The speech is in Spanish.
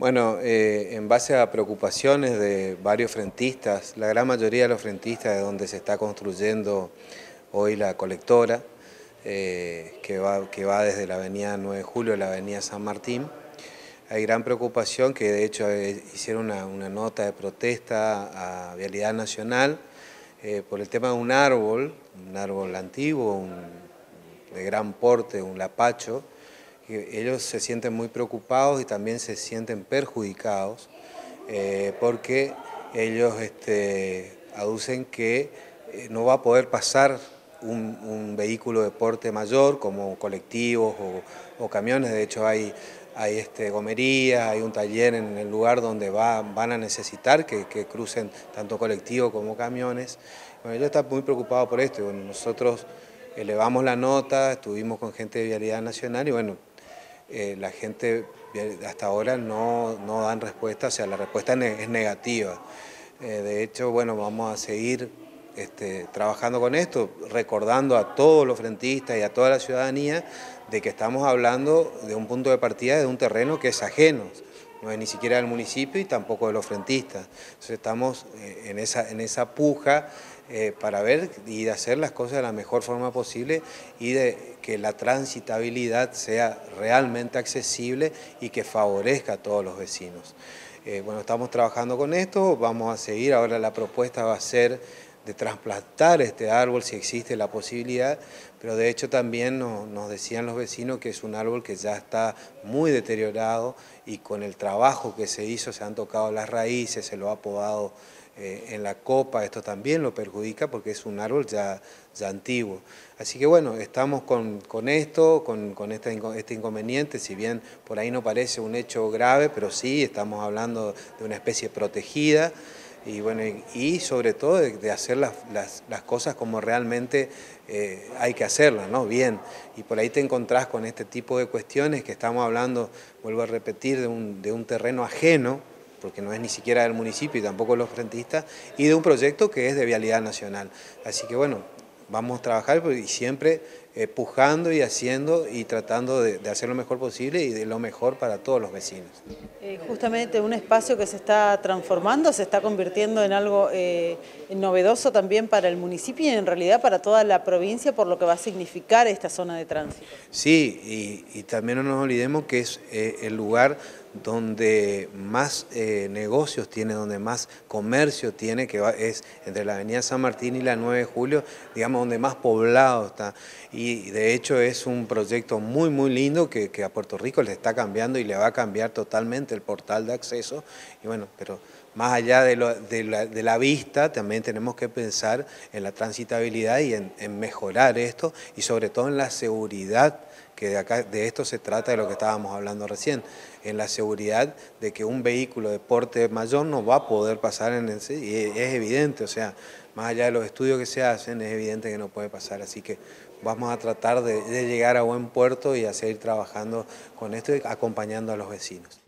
Bueno, eh, en base a preocupaciones de varios frentistas, la gran mayoría de los frentistas de donde se está construyendo hoy la colectora, eh, que, va, que va desde la avenida 9 de Julio a la avenida San Martín, hay gran preocupación que de hecho eh, hicieron una, nota de protesta a Vialidad Nacional por el tema de un árbol, un árbol antiguo, de gran porte, un lapacho, ellos se sienten muy preocupados y también se sienten perjudicados eh, porque ellos este, aducen que eh, no va a poder pasar un, vehículo de porte mayor como colectivos o, camiones, de hecho hay, hay este, gomerías, hay un taller en el lugar donde va, van a necesitar que, crucen tanto colectivos como camiones. Bueno, ellos están muy preocupados por esto, bueno, nosotros elevamos la nota, estuvimos con gente de Vialidad Nacional y bueno, eh, la gente hasta ahora no, no, dan respuesta, o sea, la respuesta es negativa. Eh, de hecho, bueno, vamos a seguir este, trabajando con esto, recordando a todos los frentistas y a toda la ciudadanía de que estamos hablando de un punto de partida de un terreno que es ajeno, no es ni siquiera del municipio y tampoco de los frentistas. Entonces estamos eh, en esa, en esa puja eh, para ver y de hacer las cosas de la mejor forma posible y de que la transitabilidad sea realmente accesible y que favorezca a todos los vecinos. Eh, bueno, estamos trabajando con esto, vamos a seguir, ahora la propuesta va a ser de trasplantar este árbol si existe la posibilidad, pero de hecho también nos, decían los vecinos que es un árbol que ya está muy deteriorado y con el trabajo que se hizo se han tocado las raíces, se lo ha podado eh, en la copa, esto también lo perjudica porque es un árbol ya, ya antiguo. Así que bueno, estamos con, esto, con, este, este, inconveniente, si bien por ahí no parece un hecho grave, pero sí estamos hablando de una especie protegida, y, bueno, y, sobre todo de, hacer las, cosas como realmente eh, hay que hacerlas, ¿no? bien. Y por ahí te encontrás con este tipo de cuestiones que estamos hablando, vuelvo a repetir, de un, de un terreno ajeno, porque no es ni siquiera del municipio y tampoco los frentistas, y de un proyecto que es de vialidad nacional. Así que bueno, vamos a trabajar y siempre eh, pujando y haciendo y tratando de, hacer lo mejor posible y de lo mejor para todos los vecinos. Eh, justamente un espacio que se está transformando, se está convirtiendo en algo eh, novedoso también para el municipio y en realidad para toda la provincia por lo que va a significar esta zona de tránsito. Sí, y, y también no nos olvidemos que es el lugar donde más eh, negocios tiene, donde más comercio tiene, que es entre la avenida San Martín y la 9 de Julio, digamos, donde más poblado está. Y de hecho es un proyecto muy, muy lindo que, a Puerto Rico le está cambiando y le va a cambiar totalmente el portal de acceso. Y bueno, pero más allá de, la, vista, también tenemos que pensar en la transitabilidad y en, mejorar esto y sobre todo en la seguridad que de esto se trata de lo que estábamos hablando recién, en la seguridad de que un vehículo de porte mayor no va a poder pasar en ese, y es evidente, o sea, más allá de los estudios que se hacen, es evidente que no puede pasar, así que vamos a tratar de, de llegar a buen puerto y a seguir trabajando con esto y acompañando a los vecinos.